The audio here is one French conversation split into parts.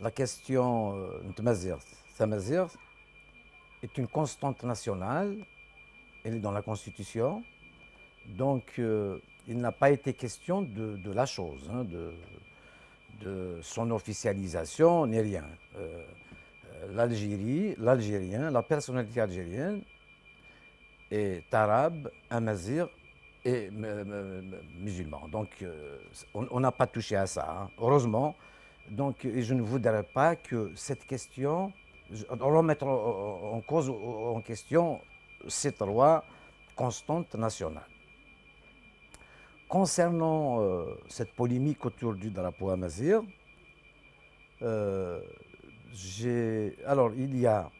la question euh, est une constante nationale, elle est dans la Constitution, donc euh, il n'a pas été question de, la chose, hein, de, de, son officialisation, ni rien. Euh, L'Algérie, l'Algérien, la personnalité algérienne est arabe, amazir et musulman. Donc on n'a pas touché à ça, hein. heureusement. Donc, je ne voudrais pas que cette question, remettre en cause, en question cette loi constante nationale. Concernant euh, cette polémique autour du drapeau euh, alors il y a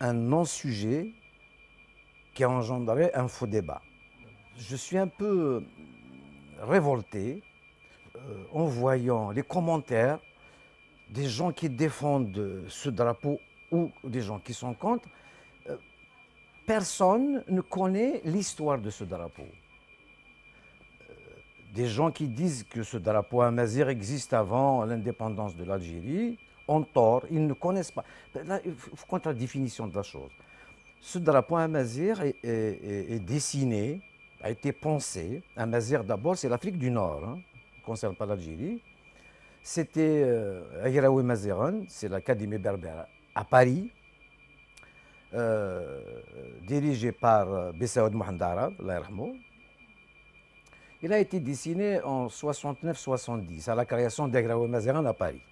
un non-sujet qui a engendré un faux débat. Je suis un peu révolté en voyant les commentaires des gens qui défendent ce drapeau ou des gens qui sont contre, euh, personne ne connaît l'histoire de ce drapeau. Euh, des gens qui disent que ce drapeau amazir existe avant l'indépendance de l'Algérie ont tort, ils ne connaissent pas. il faut contre la définition de la chose. Ce drapeau amazir est, est, dessiné, a été pensé. Amazir d'abord, c'est l'Afrique du Nord. Hein concerne pas l'Algérie. C'était euh, Aghraoui Mazeran, c'est l'Académie berbère à Paris, euh, dirigé par euh, Bessaoud Mohamed Arab, Il a été dessiné en 69-70 à la création d'Aghraoui Mazeran à Paris,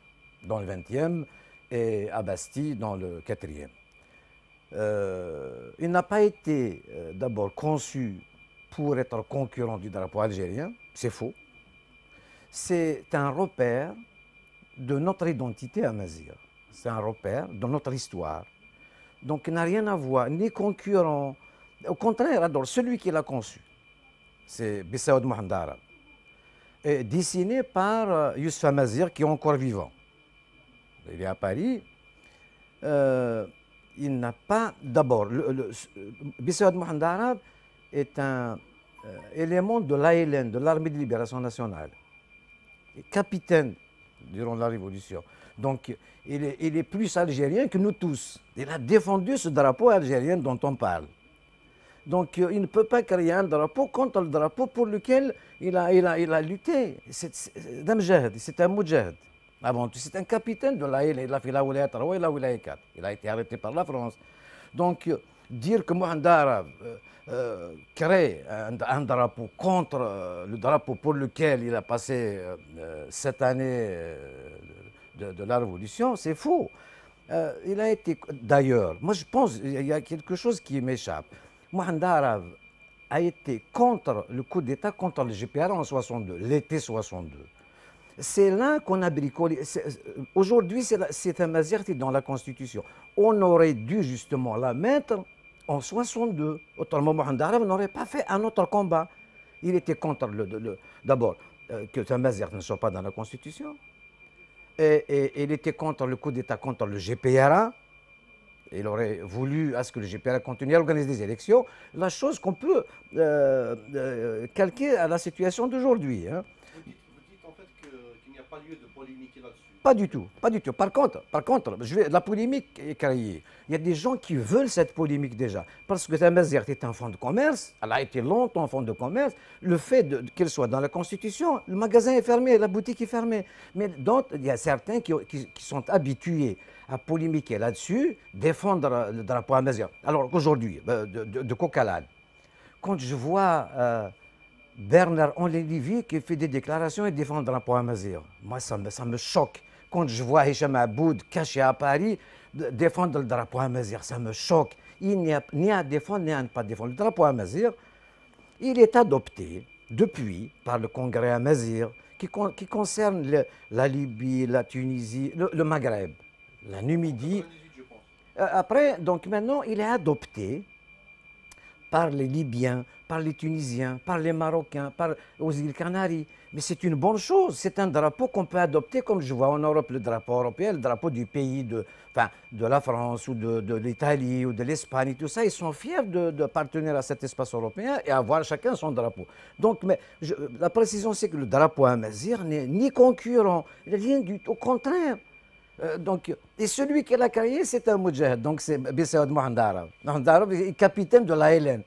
dans le 20e, et à Bastille, dans le 4e. il n'a pas été d'abord conçu pour être concurrent du drapeau algérien, c'est faux c'est un repère de notre identité amazigh. C'est un repère de notre histoire. Donc, il n'a rien à voir, ni concurrent. Au contraire, celui qui l'a conçu, c'est Bissaoud Mohamed est dessiné par euh, Youssef Amazir, qui est encore vivant. Il est à Paris. Euh, il n'a pas. D'abord, Bissaoud Mohamed est un euh, élément de l'ALN, de l'Armée de libération nationale capitaine durant la Révolution. Donc, il est, plus algérien que nous tous. Il a défendu ce drapeau algérien dont on parle. Donc, euh, il ne peut pas créer un drapeau contre le drapeau pour lequel il a, il a, il a lutté. C'est un moujahid. Avant tout, c'est un capitaine de la il a fait la Wilaya 3 et la Wilaya 4. Il a été arrêté par la France. Donc, euh, dire que Mohamed Arab euh, euh, crée un, drapeau contre euh, le drapeau pour lequel il a passé euh, cette année de, la Révolution, c'est faux. il a été, d'ailleurs, moi je pense qu'il y a quelque chose qui m'échappe. Mohamed Arab a été contre le coup d'État contre le GPR en 62, l'été 62. C'est là qu'on a bricolé. Aujourd'hui, c'est un mazerti dans la Constitution. On aurait dû justement la mettre en 62. Autrement, Mohamed Arab n'aurait pas fait un autre combat. Il était contre le. D'abord, euh, que Saint-Mazer ne soit pas dans la Constitution. Et, il était contre le coup d'État contre le GPRA. Il aurait voulu à ce que le GPRA continue à organiser des élections. La chose qu'on peut euh, euh, calquer à la situation d'aujourd'hui. Hein. Pas lieu de polémiquer là-dessus. Pas du tout, pas du tout. Par contre, par contre la polémique est créée. Il y a des gens qui veulent cette polémique déjà. Parce que Tamazert est un fonds de commerce, elle a été longtemps fonds de commerce. Le fait qu'elle soit dans la Constitution, le magasin est fermé, la boutique est fermée. Mais d'autres, il y a certains qui, sont habitués à polémiquer là-dessus, défendre le drapeau amazir. Alors qu'aujourd'hui, euh, de, de, de quand je vois euh, Bernard Henri qui fait des déclarations et défend le drapeau amazir, moi ça ça me choque quand je vois Hicham Aboud caché à Paris défendre le drapeau amazir, ça me choque. Il n'y a ni à défendre ni à ne pas défendre. Le drapeau amazir, il est adopté depuis par le congrès amazir qui, qui concerne la Libye, la Tunisie, le, Maghreb, la Numidie. Euh, après, donc maintenant, il est adopté par les Libyens, par les Tunisiens, par les Marocains, par aux îles Canaries. Mais c'est une bonne chose. C'est un drapeau qu'on peut adopter, comme je vois en Europe le drapeau européen, le drapeau du pays de, enfin, de la France ou de, l'Italie ou de l'Espagne, tout ça. Ils sont fiers de, de, à cet espace européen et avoir chacun son drapeau. Donc, mais la précision, c'est que le drapeau amazir n'est ni concurrent, rien du tout. Au contraire, donc, et celui qui l'a créé, c'est un mujahid. Donc, c'est Bissaoud Mohandara. Mohandara est capitaine de la Hélène.